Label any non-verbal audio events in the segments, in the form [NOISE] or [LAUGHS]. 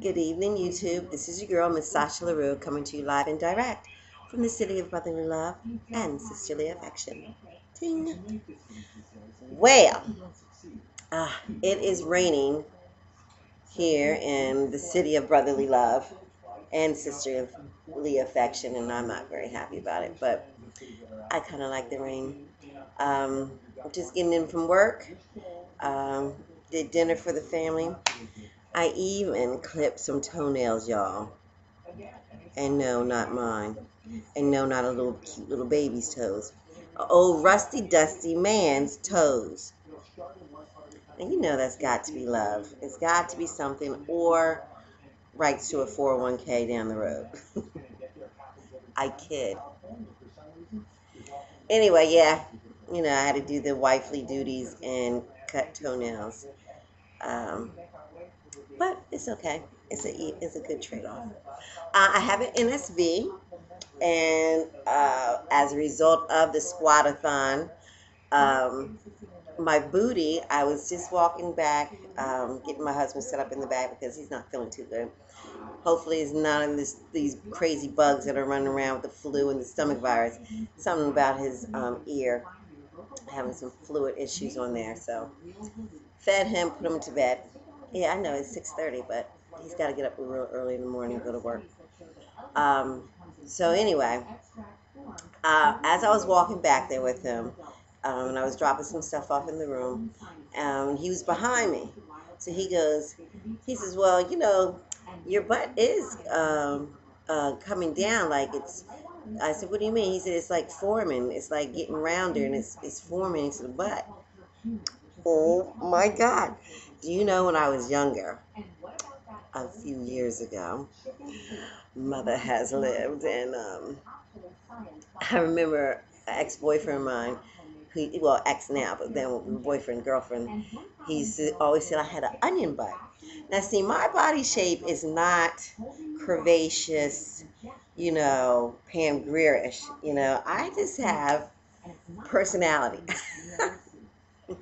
Good evening, YouTube. This is your girl, Miss Sasha LaRue, coming to you live and direct from the city of brotherly love and sisterly affection. Ting. Well, uh, it is raining here in the city of brotherly love and sisterly affection, and I'm not very happy about it, but I kind of like the rain. Um, just getting in from work, um, did dinner for the family. I even clipped some toenails, y'all. And no, not mine. And no, not a little cute little baby's toes. A old rusty, dusty man's toes. And you know that's got to be love. It's got to be something or rights to a 401k down the road. [LAUGHS] I kid. Anyway, yeah, you know, I had to do the wifely duties and cut toenails. Um, but it's okay. It's a it's a good trade off. Uh, I have an NSV, and uh, as a result of the squatathon, um, my booty. I was just walking back, um, getting my husband set up in the back because he's not feeling too good. Hopefully, it's not in this these crazy bugs that are running around with the flu and the stomach virus. Something about his um, ear having some fluid issues on there. So, fed him, put him to bed. Yeah, I know it's 6:30, but he's got to get up real early in the morning and go to work. Um, so anyway, uh, as I was walking back there with him, um, and I was dropping some stuff off in the room, um, he was behind me. So he goes, he says, "Well, you know, your butt is um, uh, coming down like it's." I said, "What do you mean?" He said, "It's like forming. It's like getting rounder, and it's it's forming into the butt." Oh my God! Do you know when I was younger, a few years ago, mother has lived, and um, I remember an ex boyfriend of mine, who, well, ex now, but then boyfriend, girlfriend, he always said I had an onion butt. Now, see, my body shape is not curvaceous, you know, Pam Grierish. You know, I just have personality. [LAUGHS]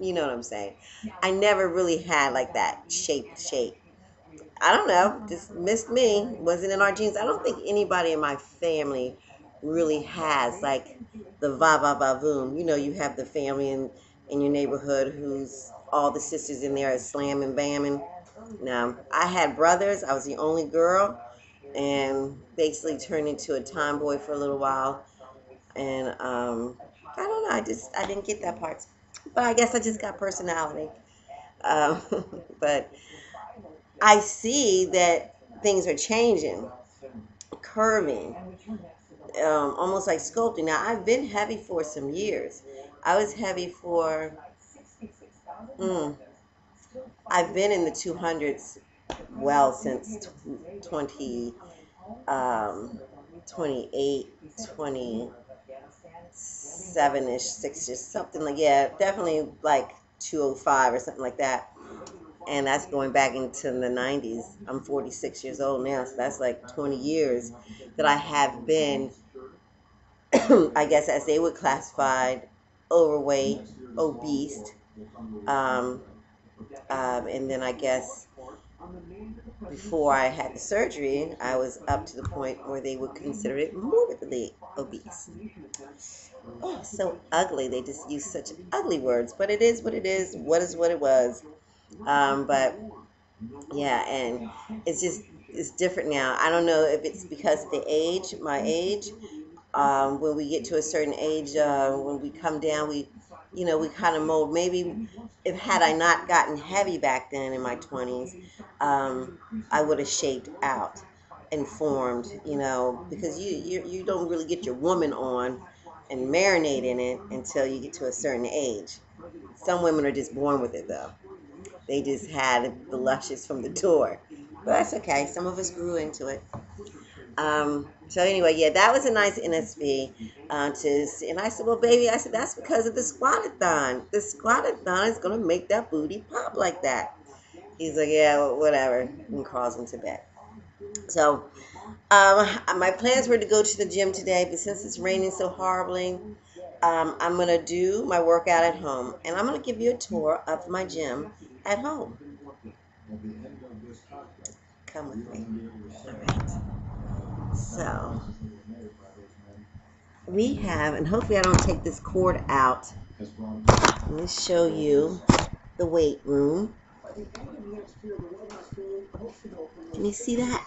you know what I'm saying? I never really had like that shape shape. I don't know, just missed me. Wasn't in our genes. I don't think anybody in my family really has like the va va va voom. You know, you have the family in in your neighborhood who's all the sisters in there are slamming bamming. Now, I had brothers. I was the only girl, and basically turned into a tomboy for a little while. And um, I don't know. I just I didn't get that part. But I guess I just got personality. Um, [LAUGHS] but I see that things are changing, curving, um, almost like sculpting. Now, I've been heavy for some years. I was heavy for, mm, I've been in the 200s well since 20, um, 28, 20 seven ish, six ish, something like yeah, definitely like 205 or something like that. And that's going back into the 90s. I'm 46 years old now, so that's like 20 years that I have been, [CLEARS THROAT] I guess, as they would classify, overweight, obese. Um, um, and then I guess before I had the surgery, I was up to the point where they would consider it morbidly obese. Oh, so ugly. They just use such ugly words, but it is what it is. What is what it was. Um, but yeah, and it's just it's different now. I don't know if it's because of the age, my age. Um, when we get to a certain age, uh, when we come down, we you know, we kind of mold. Maybe if had I not gotten heavy back then in my 20s, um, I would have shaped out and formed, you know, because you, you you don't really get your woman on and marinate in it until you get to a certain age. Some women are just born with it though. They just had the luscious from the door. But that's okay. Some of us grew into it. Um, so anyway, yeah, that was a nice NSV uh, to see. And I said, well, baby, I said, that's because of the squatathon. The squatathon is going to make that booty pop like that. He's like, yeah, whatever, and crawls into bed. So um, my plans were to go to the gym today, but since it's raining so horribly, um, I'm going to do my workout at home. And I'm going to give you a tour of my gym at home. Come with me. All right. So we have, and hopefully I don't take this cord out. Let me show you the weight room. Can you see that?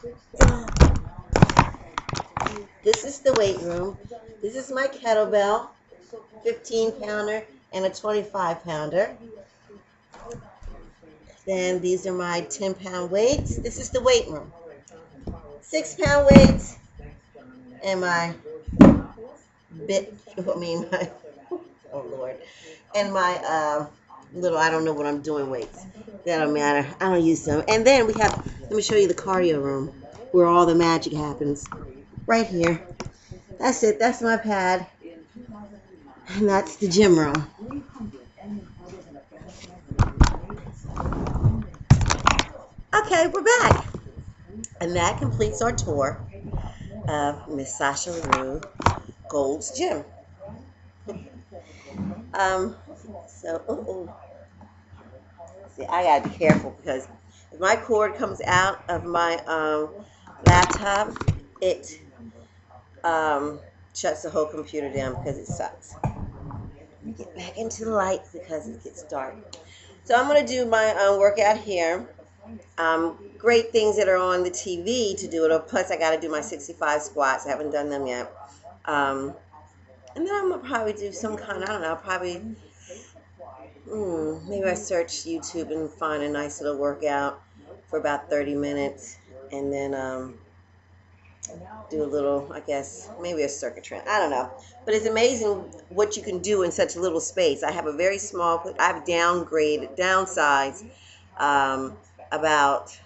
This is the weight room. This is my kettlebell, 15 pounder and a 25 pounder. Then these are my 10 pound weights. This is the weight room. Six pound weights and my bit, [LAUGHS] I mean, [LAUGHS] my, oh Lord, and my uh, little, I don't know what I'm doing weights. That don't matter. I don't use them. And then we have, let me show you the cardio room where all the magic happens. Right here. That's it. That's my pad. And that's the gym room. Okay, we're back. And that completes our tour of Miss Sasha LaRue Gold's Gym. um, so, oh. See, I gotta be careful because if my cord comes out of my um, laptop, it um, shuts the whole computer down because it sucks. Get back into the light because it gets dark. So I'm gonna do my um, workout here. Um, great things that are on the TV to do it. Plus, I got to do my 65 squats. I haven't done them yet. Um, and then I'm gonna probably do some kind. I don't know. Probably. Hmm, maybe I search YouTube and find a nice little workout for about 30 minutes, and then um, do a little. I guess maybe a circuit trend. I don't know. But it's amazing what you can do in such a little space. I have a very small. I've downgraded, downsized. Um, about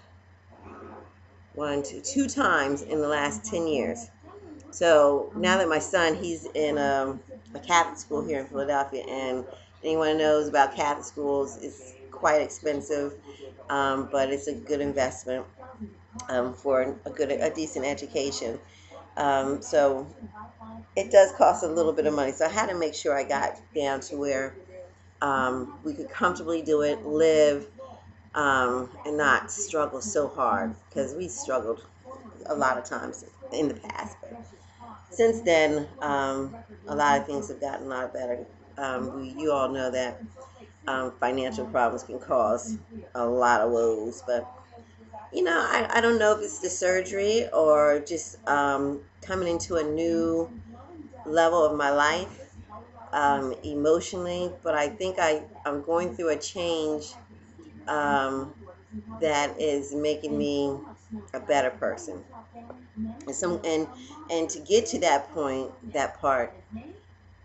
one, two, two times in the last 10 years. So now that my son, he's in um, a Catholic school here in Philadelphia, and anyone knows about Catholic schools, it's quite expensive, um, but it's a good investment um, for a good, a decent education. Um, so it does cost a little bit of money. So I had to make sure I got down to where um, we could comfortably do it, live, um, and not struggle so hard because we struggled a lot of times in the past. But since then, um, a lot of things have gotten a lot better. Um, we, you all know that um, financial problems can cause a lot of woes, but you know, I, I don't know if it's the surgery or just um, coming into a new level of my life um, emotionally, but I think I, I'm going through a change um, that is making me a better person. And some and and to get to that point, that part,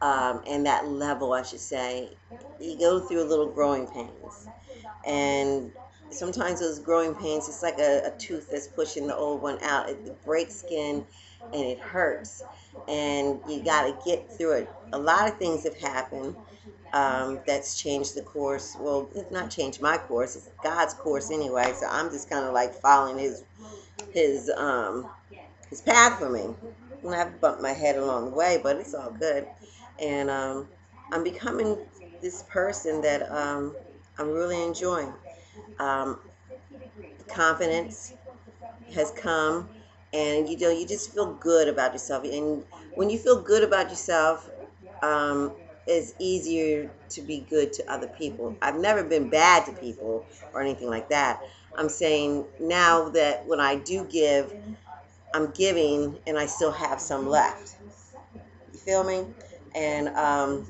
um, and that level, I should say, you go through a little growing pains, and sometimes those growing pains, it's like a, a tooth that's pushing the old one out. It breaks skin, and it hurts, and you got to get through it. A lot of things have happened um, that's changed the course. Well, it's not changed my course. It's God's course anyway. So I'm just kind of like following His His um, His path for me. And I've bumped my head along the way, but it's all good. And um, I'm becoming this person that um, I'm really enjoying. Um, confidence has come, and you know you just feel good about yourself. And when you feel good about yourself, um, it's easier to be good to other people. I've never been bad to people or anything like that. I'm saying now that when I do give, I'm giving and I still have some left. You feel me? And um,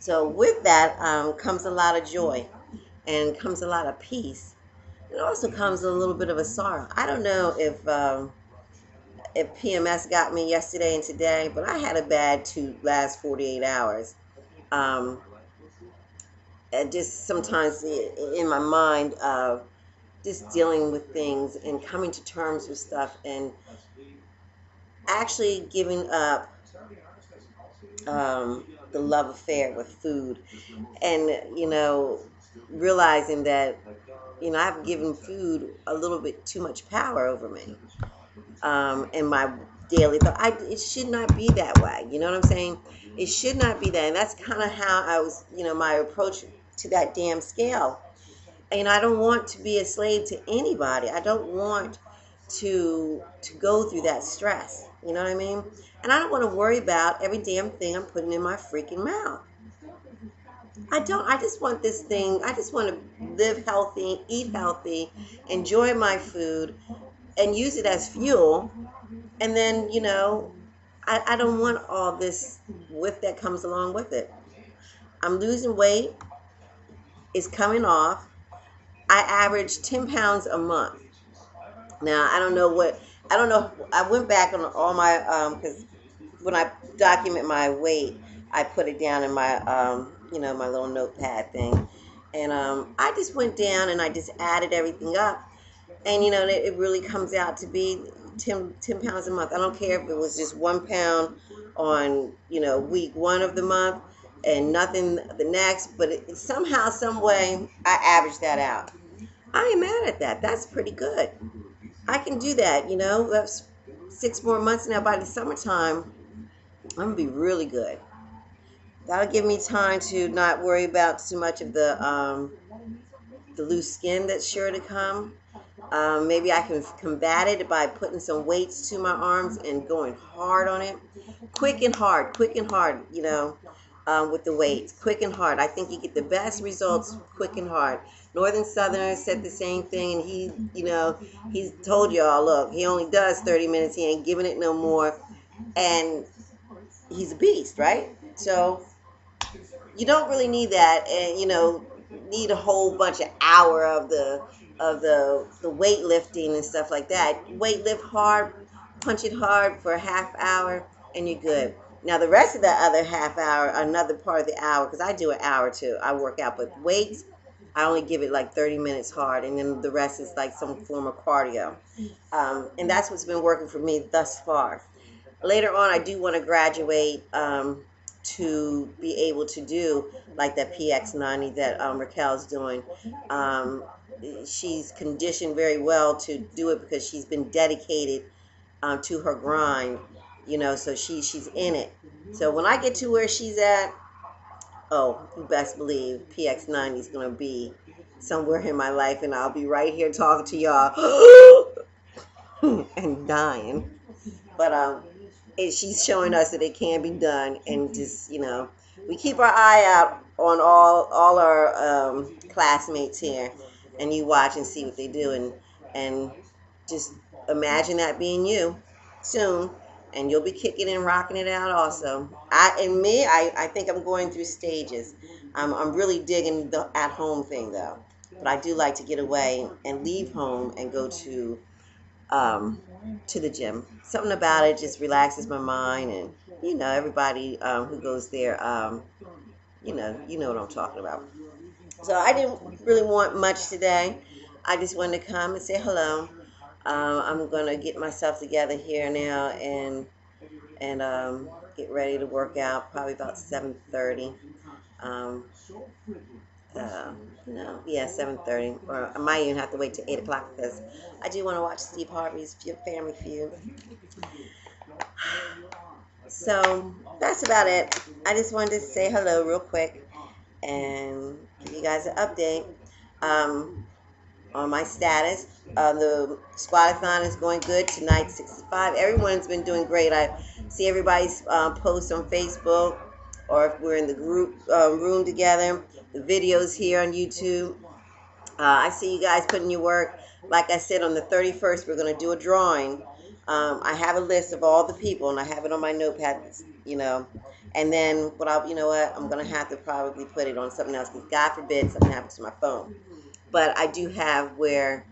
so with that um, comes a lot of joy and comes a lot of peace. It also comes a little bit of a sorrow. I don't know if um, if PMS got me yesterday and today, but I had a bad two last 48 hours um, and just sometimes in my mind of just dealing with things and coming to terms with stuff and actually giving up um, the love affair with food and you know realizing that you know I've given food a little bit too much power over me um, in my daily thought. I, it should not be that way. You know what I'm saying? It should not be that. And that's kind of how I was, you know, my approach to that damn scale. And I don't want to be a slave to anybody. I don't want to to go through that stress. You know what I mean? And I don't want to worry about every damn thing I'm putting in my freaking mouth. I don't. I just want this thing. I just want to live healthy, eat healthy, enjoy my food, and use it as fuel. And then, you know, I, I don't want all this with that comes along with it. I'm losing weight. It's coming off. I average 10 pounds a month. Now, I don't know what, I don't know. I went back on all my, because um, when I document my weight, I put it down in my, um, you know, my little notepad thing. And um, I just went down and I just added everything up. And, you know, it, really comes out to be 10, 10 pounds a month. I don't care if it was just one pound on, you know, week one of the month and nothing the next, but it, somehow, some way, I average that out. I ain't mad at that. That's pretty good. I can do that, you know. That's six more months now. By the summertime, I'm gonna be really good. That'll give me time to not worry about too much of the um, the loose skin that's sure to come. Um, maybe I can combat it by putting some weights to my arms and going hard on it. Quick and hard, quick and hard, you know, um, with the weights. Quick and hard. I think you get the best results quick and hard. Northern Southerner said the same thing, and he, you know, he's told y'all, look, he only does 30 minutes. He ain't giving it no more. And he's a beast, right? So you don't really need that, and, you know, need a whole bunch of hour of the of the the weightlifting and stuff like that. Weight lift hard, punch it hard for a half hour, and you're good. Now the rest of the other half hour, another part of the hour, because I do an hour too. I work out with weights. I only give it like 30 minutes hard, and then the rest is like some form of cardio. Um, and that's what's been working for me thus far. Later on, I do want to graduate um, to be able to do like that PX90 that um, Raquel's doing. Um, she's conditioned very well to do it because she's been dedicated um, to her grind, you know, so she she's in it. So when I get to where she's at, oh, you best believe PX90 is going to be somewhere in my life and I'll be right here talking to y'all [GASPS] and dying. But um, it, she's showing us that it can be done and just, you know, we keep our eye out on all all our um, classmates here and you watch and see what they do and and just imagine that being you soon and you'll be kicking and rocking it out also. I and me i, I think i'm going through stages. I'm, I'm really digging the at home thing though but i do like to get away and leave home and go to um, to the gym something about it just relaxes my mind and you know everybody um, who goes there um, you know you know what i'm talking about so I didn't really want much today. I just wanted to come and say hello. Um, I'm gonna get myself together here now and and um, get ready to work out. Probably about 7:30. Um, uh, no, yeah, 7:30. Or I might even have to wait till 8 o'clock because I do want to watch Steve Harvey's Family Feud. So that's about it. I just wanted to say hello real quick and give you guys an update um, on my status. Uh, the squatathon is going good tonight, 65. Everyone's been doing great. I see everybody's uh, posts on Facebook, or if we're in the group uh, room together, videos here on YouTube. Uh, I see you guys putting your work. Like I said, on the 31st, we're going to do a drawing. Um, I have a list of all the people, and I have it on my notepad, you know. And then what I'll, you know what, I'm gonna have to probably put it on something else because God forbid something happens to my phone. But I do have where,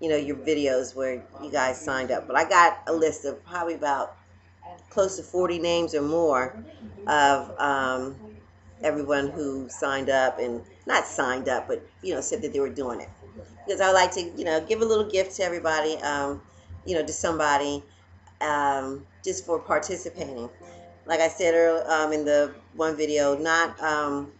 you know, your videos where you guys signed up. But I got a list of probably about close to 40 names or more of um, everyone who signed up and not signed up, but you know, said that they were doing it. Because I like to, you know, give a little gift to everybody, um, you know, to somebody um, just for participating like I said earlier um, in the one video, not um,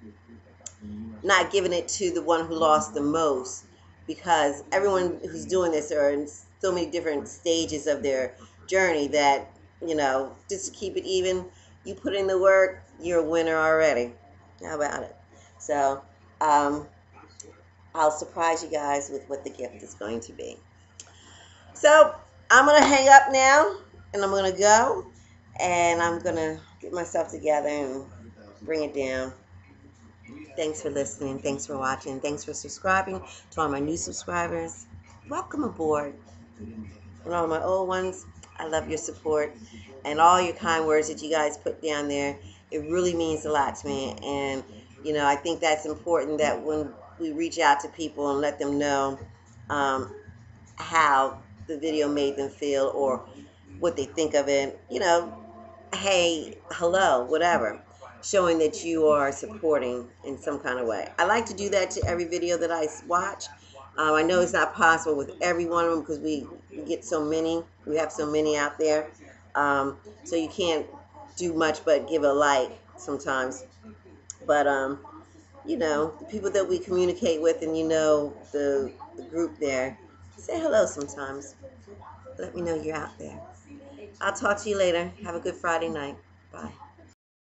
not giving it to the one who lost the most, because everyone who's doing this are in so many different stages of their journey that you know just to keep it even. You put in the work, you're a winner already. How about it? So, um, I'll surprise you guys with what the gift is going to be. So I'm going to hang up now and I'm going to go and I'm going to get myself together and bring it down. Thanks for listening. Thanks for watching. Thanks for subscribing to all my new subscribers. Welcome aboard. And all my old ones, I love your support and all your kind words that you guys put down there. It really means a lot to me. And, you know, I think that's important that when we reach out to people and let them know um, how the video made them feel or what they think of it, you know, hey, hello, whatever showing that you are supporting in some kind of way. I like to do that to every video that I watch. Um, I know it's not possible with every one of them because we, get so many. We have so many out there. Um, so you can't do much but give a like sometimes. But, um, you know, the people that we communicate with and you know the, the group there, say hello sometimes. Let me know you're out there. I'll talk to you later. Have a good Friday night. Bye.